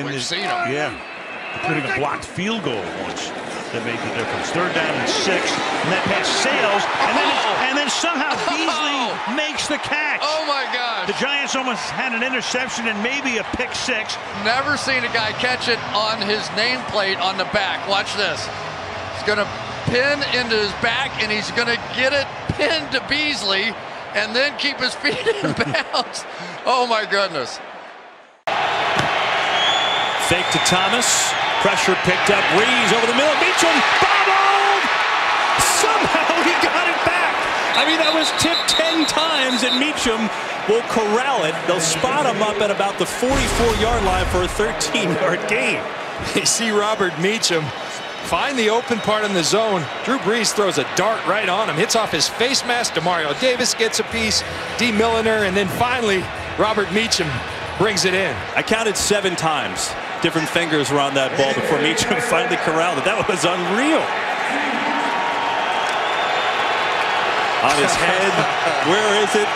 in We've this, seen him. Yeah, including a blocked field goal once that made the difference. Third down and six, and that pass sails, and then Oh! and then somehow Beasley Oh! makes the catch. Oh my gosh. The Giants almost had an interception and maybe a pick six. Never seen a guy catch it on his nameplate on the back. Watch this. He's going to pin into his back, and he's going to get it pinned to Beasley, and then keep his feet in bounds. Oh my goodness. Fake to Thomas. Pressure picked up. Reeves over the middle. Meachem bobbled. Somehow he got it back. I mean, that was tipped 10 times, and Meachem will corral it. They'll spot him up at about the 44-yard line for a 13-yard gain. You see Robert Meachem find the open part in the zone. Drew Brees throws a dart right on him, hits off his face mask. Demario Davis gets a piece, D. Milliner, and then finally Robert Meachem brings it in. I counted seven times. Different fingers were on that ball before Meachem finally corralled it. That was unreal. On his head, where is it?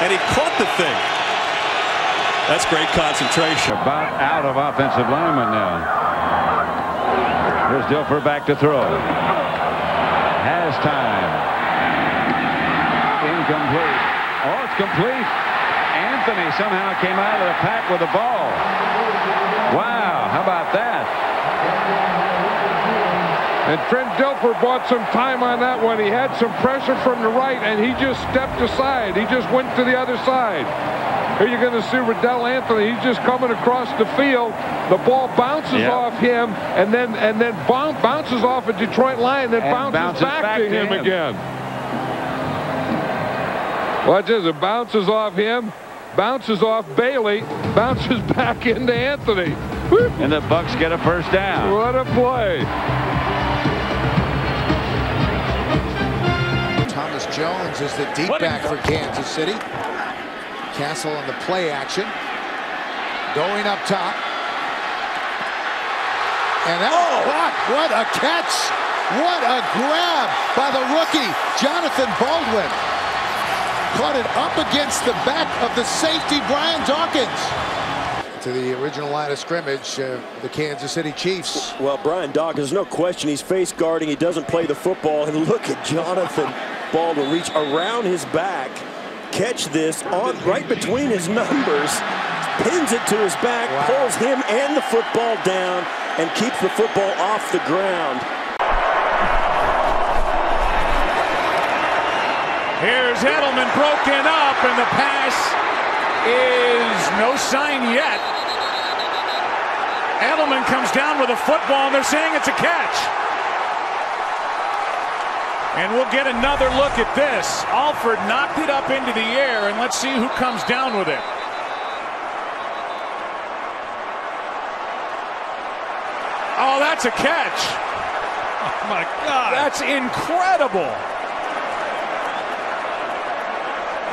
And he caught the thing. That's great concentration. About out of offensive lineman now. Here's Dilfer back to throw. Has time. Incomplete. Oh, it's complete. Anthony somehow came out of the pack with the ball. Wow, how about that? And Trent Dilfer bought some time on that one. He had some pressure from the right, and he just stepped aside. He just went to the other side. Here you're going to see Reidel Anthony. He's just coming across the field. The ball bounces Yep. off him, and then and then boun- bounces off a Detroit line, then And bounces, bounces back, back to, to him, him. again. Watch this. It bounces off him, bounces off Bailey, bounces back into Anthony. Whoop. And the Bucks get a first down. What a play. Thomas Jones is the deep back for Kansas City. Cassel on the play action. Going up top. And that oh. what, what a catch. What a grab by the rookie, Jonathan Baldwin. Caught it up against the back of the safety, Brian Dawkins. To the original line of scrimmage, uh, the Kansas City Chiefs. Well, Brian Dawkins, there's no question he's face guarding. He doesn't play the football. And look at Jonathan Baldwin reach around his back, catch this on right between his numbers, pins it to his back, pulls him and the football down, and keeps the football off the ground. Here's Edelman broken up, and the pass is no sign yet. Edelman comes down with a football, and they're saying it's a catch. And we'll get another look at this. Alford knocked it up into the air, and let's see who comes down with it. Oh, that's a catch. Oh, my God. That's incredible.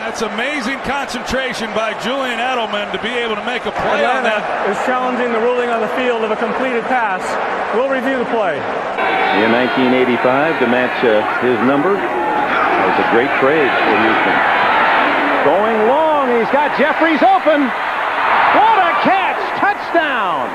That's amazing concentration by Julian Edelman to be able to make a play on that. is challenging the ruling on the field of a completed pass. We'll review the play. In 1985 to match uh, his number. That was a great trade for Houston. Going long. He's got Jeffires open. What a catch. Touchdown.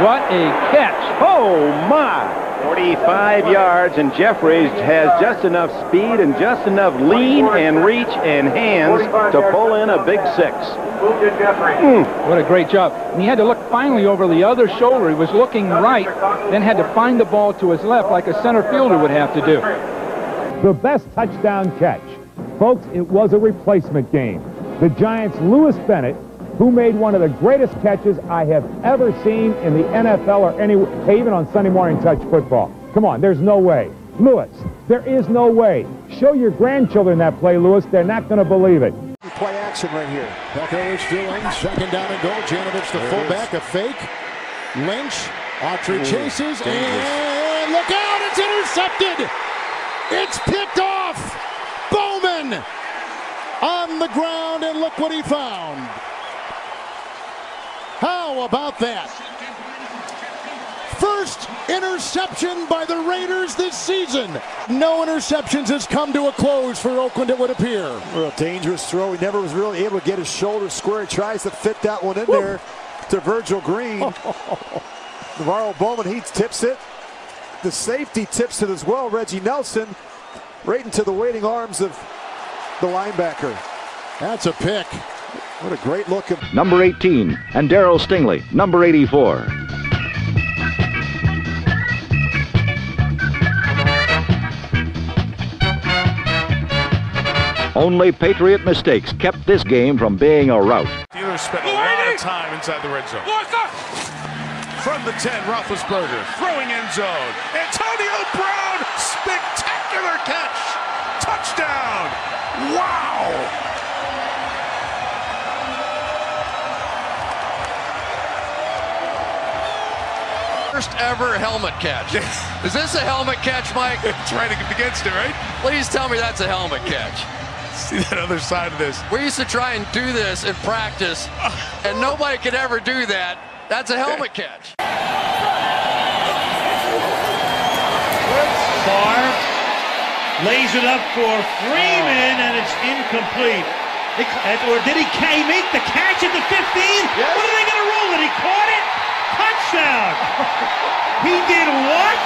What a catch. Oh, my. 45 yards, and Jeffires has just enough speed and just enough lean and reach and hands to pull in a big six. Hmm. What a great job. And he had to look finally over the other shoulder. He was looking right, then had to find the ball to his left like a center fielder would have to do. The best touchdown catch. Folks, it was a replacement game. The Giants' Lewis Bennett, who made one of the greatest catches I have ever seen in the NFL or any, even on Sunday morning touch football. Come on, there's no way. Lewis, there is no way. Show your grandchildren that play, Lewis. They're not going to believe it. Play action right here. Pekovic doing second down and goal. Janovich the fullback, a fake. Lynch, Autry chases, and look out! It's intercepted. It's picked off. Bowman on the ground, and look what he found. How about that? First interception by the Raiders this season. No interceptions has come to a close for Oakland, it would appear. Real dangerous throw. He never was really able to get his shoulder square. He tries to fit that one in there. to Virgil Green. NaVorro Bowman, he tips it. The safety tips it as well. Reggie Nelson right into the waiting arms of the linebacker. That's a pick. What a great look. Of Number 18, and Darryl Stingley, number 84. Only Patriot mistakes kept this game from being a rout. Steelers spent a lot of time inside the red zone. From the 10, Roethlisberger throwing end zone. Antonio Brown, spectacular catch. Touchdown. Wow. First ever helmet catch. Is this a helmet catch, Mike? Trying to get against it, right? Please tell me that's a helmet catch. See that other side of this. We used to try and do this in practice, and nobody could ever do that. That's a helmet catch. Favre lays it up for Freeman, and it's incomplete. Or did he, he make the catch at the 15? Yes. What are they going to rule it? He caught it? Touchdown! he did what?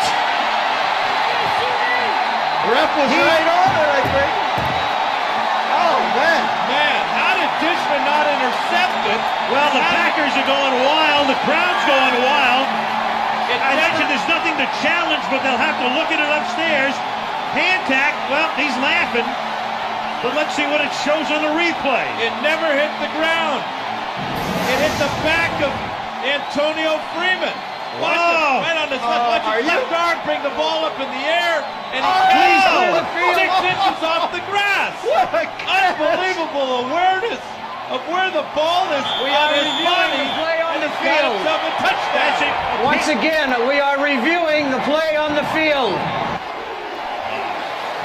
Ref was He- right on it, I think. Oh, man. Man, how did Dishman not intercept it? Well, the Packers are going wild. The crowd's going wild. I mentioned there's nothing to challenge, but they'll have to look at it upstairs. Hand tack, well, he's laughing. But let's see what it shows on the replay. It never hit the ground. It hit the back of Antonio Freeman. Watch Whoa. it, right on the Oh, Watch are his you- left guard bring the ball up in the air, and he Oh, catches no. it six inches off the grass. Unbelievable awareness of where the ball is We on are his reviewing body, the play on and the it's got field. himself a touchdown. Once again, we are reviewing the play on the field.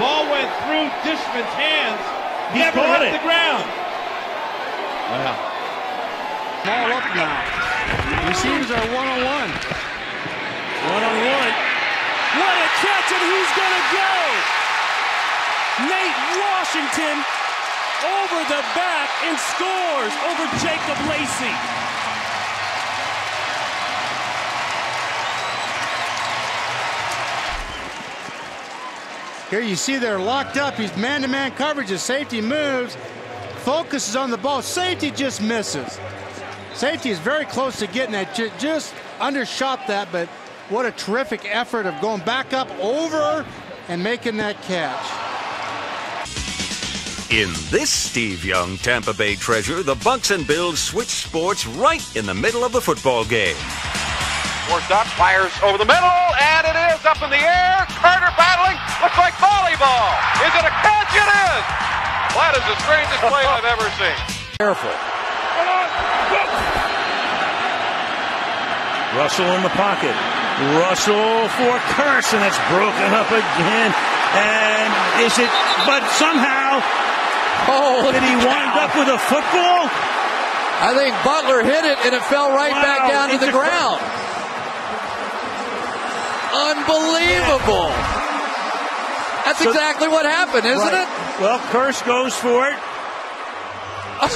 Ball went through Dishman's hands. He never caught hit it. the ground. Ball up now. Receivers are one on one. One on one. What a catch, and he's going to go. Nate Washington over the back and scores over Jacob Lacey. Here you see they're locked up. He's man-to-man coverage. His safety moves, focuses on the ball. Safety just misses. Safety is very close to getting it. Ju- Just undershot that, but what a terrific effort of going back up over and making that catch. In this Steve Young Tampa Bay treasure, the Bucks and Bills switch sports right in the middle of the football game. Forced up, fires over the middle, and it is up in the air. Carter battling, looks like volleyball. Is it a catch? It is. That is the strangest play I've ever seen. Careful. Russell in the pocket. Russell for Kearse, and it's broken up again. And is it? But somehow, oh, did he wind up with a football? I think Butler hit it and it fell right back down to the ground. Unbelievable. That's So- exactly what happened, isn't Right. it? Well, Kearse goes for it.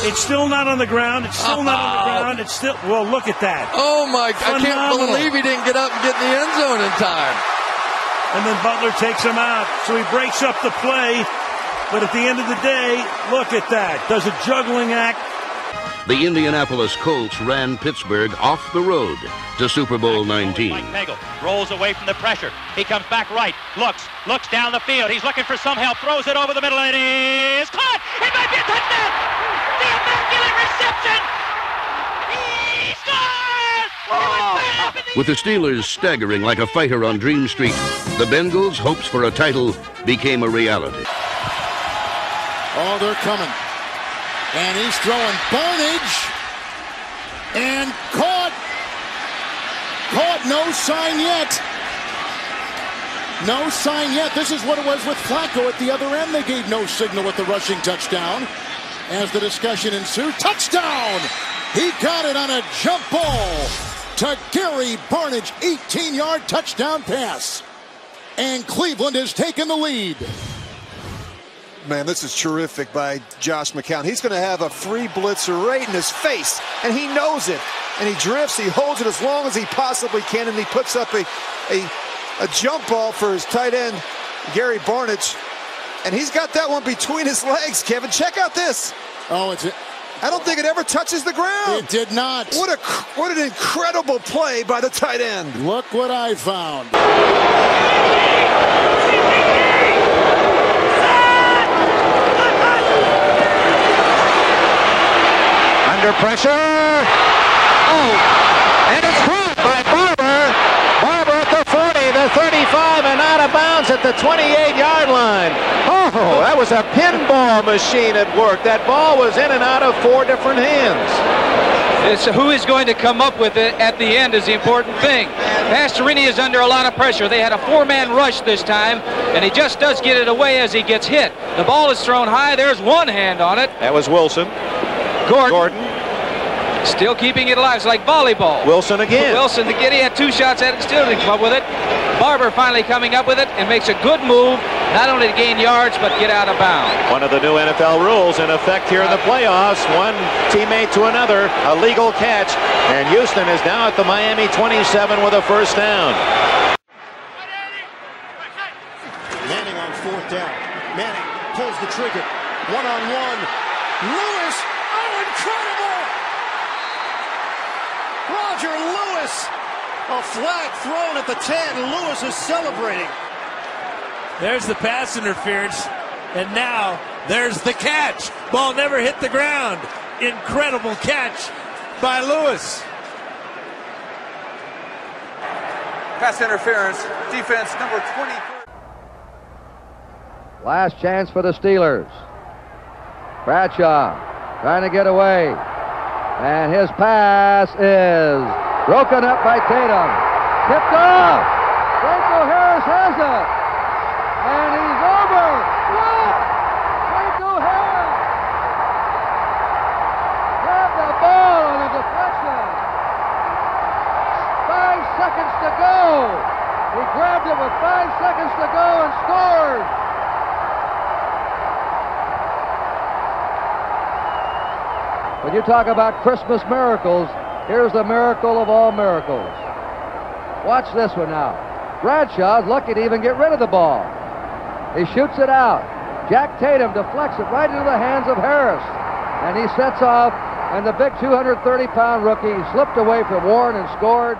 It's still not on the ground. It's still not on the oh. ground. It's still. Well, look at that. Oh my! God! I can't believe he didn't get up and get in the end zone in time. And then Butler takes him out. So he breaks up the play. But at the end of the day, look at that. Does a juggling act. The Indianapolis Colts ran Pittsburgh off the road to Super Bowl 19. Nagel rolls away from the pressure. He comes back right, looks, looks down the field. He's looking for some help, throws it over the middle, and it is caught. It might be a touchdown. The immaculate reception. He scores. Oh. With the Steelers staggering like a fighter on Dream Street, the Bengals' hopes for a title became a reality. Oh, they're coming. And he's throwing Barnidge. And caught. Caught. No sign yet. No sign yet. This is what it was with Flacco at the other end. They gave no signal with the rushing touchdown. As the discussion ensued, touchdown! He got it on a jump ball to Gary Barnidge, 18-yard touchdown pass. And Cleveland has taken the lead. Man, this is terrific by Josh McCown. He's going to have a free blitzer right in his face, and he knows it. and he drifts. He holds it as long as he possibly can, and he puts up a, a, a jump ball for his tight end, Gary Barnidge. And he's got that one between his legs, Kevin. Check out this. Oh, it's. I don't think it ever touches the ground. It did not. What a what an incredible play by the tight end. Look what I found. Under pressure. Oh, and it's caught by Barber. Barber at the 40, the 35, and out of bounds at the 28-yard line. Oh, that was a pinball machine at work. That ball was in and out of four different hands. It's who is going to come up with it at the end is the important thing. Pastorini is under a lot of pressure. They had a four-man rush this time, and he just does get it away as he gets hit. The ball is thrown high. There's one hand on it. That was Wilson. Gordon. Gordon. Still keeping it alive. It's like volleyball. Wilson again. Wilson to get. He had two shots at it. Still didn't come up with it. Barber finally coming up with it and makes a good move, not only to gain yards but get out of bounds. One of the new NFL rules in effect here in the playoffs. One teammate to another, a legal catch, and Houston is now at the Miami 27 with a first down. Manning on fourth down. Manning pulls the trigger. One on one. Lewis. Oh, incredible! Roger Lewis. A flag thrown at the 10. Lewis is celebrating. There's the pass interference, and now there's the catch. Ball never hit the ground. Incredible catch by Lewis. Pass interference, defense number 20. Last chance for the Steelers. Bradshaw trying to get away. And his pass is broken up by Tatum. Tipped off. Franco Harris has it. And he's over. What? Franco Harris. Grabbed the ball on a deflection. Five seconds to go. He grabbed it with five seconds to go and scored. When you talk about Christmas miracles, here's the miracle of all miracles. Watch this one now. Bradshaw's lucky to even get rid of the ball. He shoots it out. Jack Tatum deflects it right into the hands of Harris. And he sets off, and the big 230-pound rookie slipped away from Warren and scored.